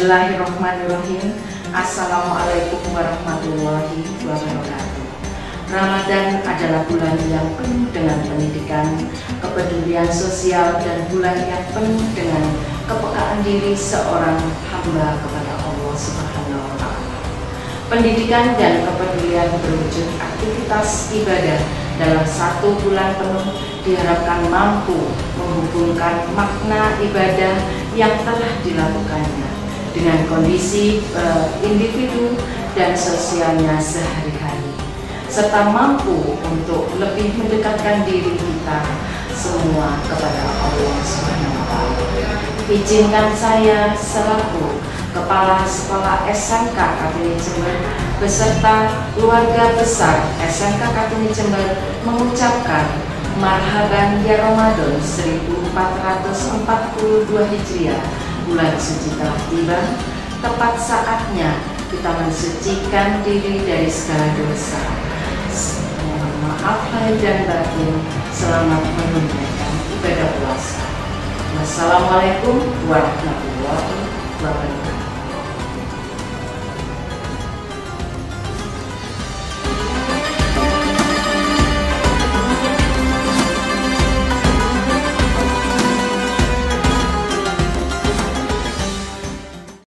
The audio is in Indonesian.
Bismillahirrahmanirrahim. Assalamualaikum warahmatullahi wabarakatuh. Ramadan adalah bulan yang penuh dengan pendidikan, kepedulian sosial, dan bulan yang penuh dengan kepekaan diri seorang hamba kepada Allah Subhanahu wa Ta'ala. Pendidikan dan kepedulian berwujud aktivitas ibadah dalam satu bulan penuh diharapkan mampu menghubungkan makna ibadah yang telah dilakukannya dengan kondisi uh, individu dan sosialnya sehari-hari serta mampu untuk lebih mendekatkan diri kita semua kepada Allah Subhanahu wa. Izinkan saya selaku Kepala Sekolah SMK Kartini Jember beserta keluarga besar SMK Kartini Jember mengucapkan Marhaban ya Ramadan 1442 Hijriah bulan suci telah tiba tepat saatnya kita mensucikan diri dari segala dosa. Mohon maaf lahir dan batin selamat menunaikan ibadah puasa. Wassalamualaikum warahmatullahi wabarakatuh